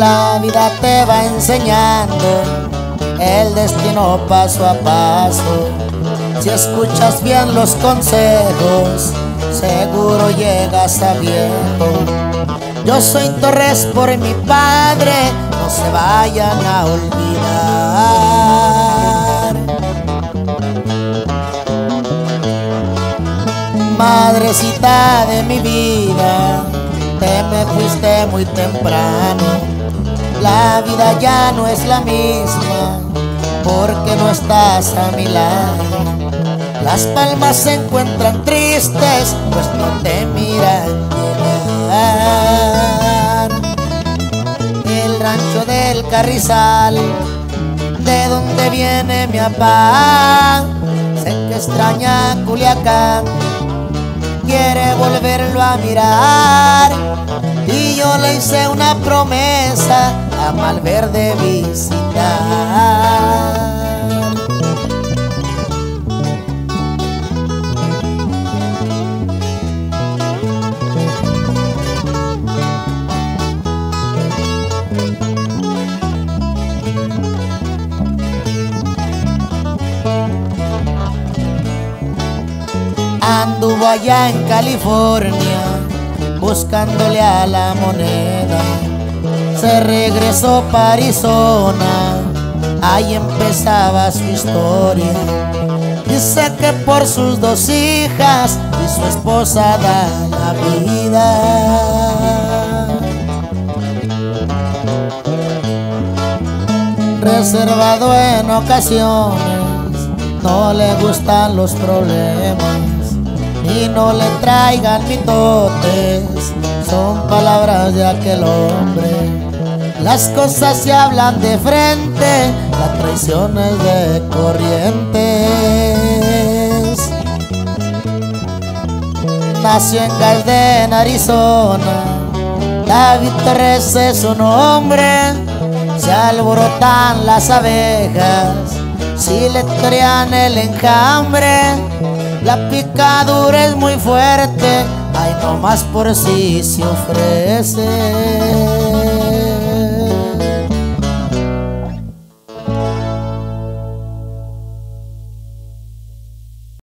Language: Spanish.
La vida te va enseñando el destino paso a paso. Si escuchas bien los consejos, seguro llegas a viejo. Yo soy Torres por mi padre, no se vayan a olvidar. Madrecita de mi vida, te me fuiste muy temprano. La vida ya no es la misma porque no estás a mi lado. Las palmas se encuentran tristes, pues no te miran llegar. El rancho del Carrizal, de donde viene mi papá, sé que extraña Culiacán, quiere volverlo a mirar. Y yo le hice una promesa a Malverde visitar. Anduvo allá en California buscándole a la moneda. Se regresó para Arizona, ahí empezaba su historia. Dice que por sus dos hijas y su esposa da la vida. Reservado en ocasiones, no le gustan los problemas y no le traigan mitotes, son palabras de aquel hombre. Las cosas se hablan de frente, la traición es de corrientes. Nació en Garden, Arizona, David Torres es su nombre. Se alborotan las abejas, si le traen el enjambre la picadura es muy fuerte, ay no más por si se ofrece.